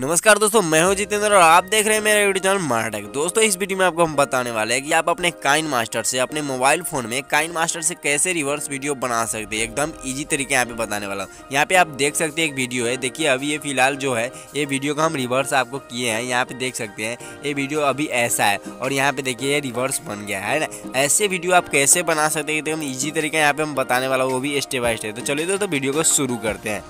नमस्कार दोस्तों, मैं हूँ जितेंद्र और आप देख रहे हैं मेरा यूट्यूब चैनल मार्टेक दोस्तों, इस वीडियो में आपको हम बताने वाले हैं कि आप अपने काइन मास्टर से, अपने मोबाइल फ़ोन में काइन मास्टर से कैसे रिवर्स वीडियो बना सकते हैं। एकदम इजी तरीके यहाँ पे बताने वाला हूँ। यहाँ पे आप देख सकते हैं एक वीडियो है। देखिए, अभी ये फ़िलहाल जो है, ये वीडियो का हम रिवर्स आपको किए हैं। यहाँ पे देख सकते हैं, ये वीडियो अभी ऐसा है। और यहाँ पे देखिए, ये रिवर्स बन गया है ना? ऐसे वीडियो आप कैसे बना सकते हैं एकदम ईजी तरीके यहाँ पे हम बताने वाला वो भी स्टेप बाय स्टेप तो चलिए दोस्तों वीडियो को शुरू करते हैं।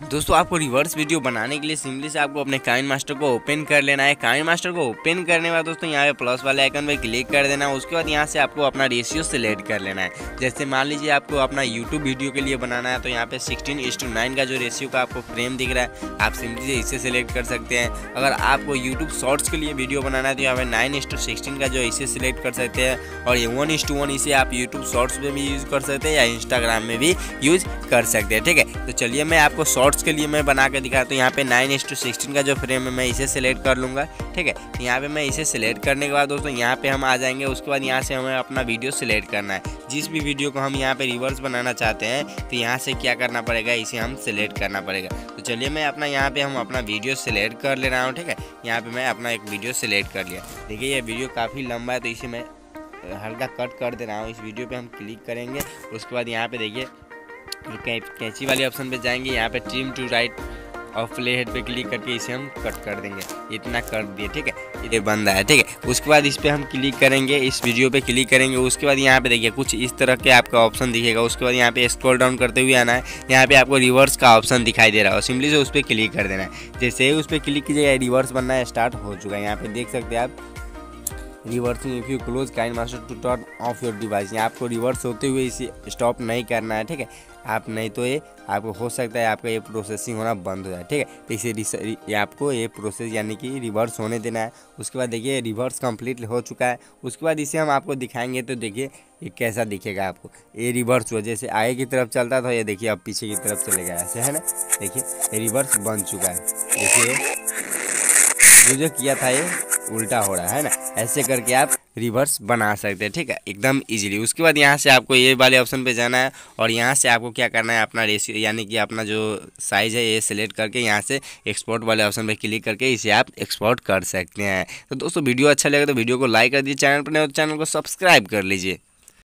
दोस्तों, आपको रिवर्स वीडियो बनाने के लिए सिंपली से आपको अपने काइन मास्टर को ओपन कर लेना है। काइन मास्टर को ओपन करने बाद दोस्तों, यहाँ पे प्लस वाले आइकन पर क्लिक कर देना है। उसके बाद यहाँ से आपको अपना रेशियो सेलेक्ट कर लेना है। जैसे मान लीजिए आपको अपना यूट्यूब वीडियो के लिए बनाना है तो यहाँ पे सिक्सटीन इस टू नाइन का जो रेशियो का आपको फ्रेम दिख रहा है, आप सिंपली से इसे सेलेक्ट कर सकते हैं। अगर आपको यूट्यूब शॉर्ट्स के लिए वीडियो बनाना है तो यहाँ पे नाइन इस टू सिक्सटीन का जो इसे सिलेक्ट कर सकते हैं। और ये वन इस टू वन इसे आप यूट्यूब शॉर्ट्स में भी यूज़ कर सकते हैं या इंस्टाग्राम में भी यूज़ कर सकते हैं, ठीक है? तो चलिए मैं आपको शॉर्ट्स के लिए मैं बना के दिखा तो यहाँ पे नाइन एस टू सिक्सटीन का जो फ्रेम है, मैं इसे सेलेक्ट कर लूँगा, ठीक है? तो यहाँ पे मैं इसे सेलेक्ट करने के बाद दोस्तों, यहाँ पे हम आ जाएँगे। उसके बाद यहाँ से हमें अपना वीडियो सेलेक्ट करना है। जिस भी वीडियो को हम यहाँ पे रिवर्स बनाना चाहते हैं तो यहाँ से क्या करना पड़ेगा? इसे हम सेलेक्ट करना पड़ेगा। तो चलिए मैं अपना, यहाँ पे हम अपना वीडियो सेलेक्ट कर ले रहा हूँ, ठीक है? यहाँ पे मैं अपना एक वीडियो सेलेक्ट कर लिया। देखिए, ये वीडियो काफ़ी लंबा है तो इसे मैं हल्का कट कर दे रहा हूँ। इस वीडियो पे हम क्लिक करेंगे। उसके बाद यहाँ पे देखिए कैंची वाले ऑप्शन पे जाएँगे, यहाँ पे ट्रिम टू राइट और प्ले हेड पे क्लिक करके इसे हम कट कर देंगे। इतना कर दिए ठीक है? ये बंद है ठीक है? उसके बाद इस पर हम क्लिक करेंगे, इस वीडियो पे क्लिक करेंगे, उसके बाद यहाँ पे देखिए, कुछ इस तरह के आपका ऑप्शन दिखेगा। उसके बाद यहाँ पे स्क्रॉल डाउन करते हुए आना है, यहाँ पे आपको रिवर्स का ऑप्शन दिखाई दे रहा है सिंपली से उस पर क्लिक कर देना है। जैसे ही उस पर क्लिक कीजिएगा रिवर्स बनना स्टार्ट हो चुका है। यहाँ पे देख सकते हैं आप reversing if you close KineMaster to turn off your device यहाँ आपको रिवर्स होते हुए इसे स्टॉप नहीं करना है, ठीक है? आप नहीं तो ये आपको हो सकता है आपका ये प्रोसेसिंग होना बंद हो जाए, ठीक है? तो इसे ये आपको ये प्रोसेस यानी कि रिवर्स होने देना है। उसके बाद देखिए रिवर्स कंप्लीट हो चुका है। उसके बाद इसे हम आपको दिखाएँगे तो देखिए, ये कैसा दिखेगा आपको। ये रिवर्स हुआ, जैसे आगे की तरफ़ चलता था, ये देखिए अब पीछे की तरफ़ चलेगा ऐसे है ना? देखिए रिवर्स बन चुका है। देखिए जो जो किया था ये उल्टा हो रहा है ना? ऐसे करके आप रिवर्स बना सकते हैं, ठीक है? एकदम इजीली उसके बाद यहाँ से आपको ये वाले ऑप्शन पे जाना है और यहाँ से आपको क्या करना है? अपना रेशियो यानी कि अपना जो साइज़ है, ये सिलेक्ट करके यहाँ से एक्सपोर्ट वाले ऑप्शन पे क्लिक करके इसे आप एक्सपोर्ट कर सकते हैं। तो दोस्तों, वीडियो अच्छा लगे तो वीडियो को लाइक कर दीजिए, चैनल पर नहीं तो चैनल को सब्सक्राइब कर लीजिए।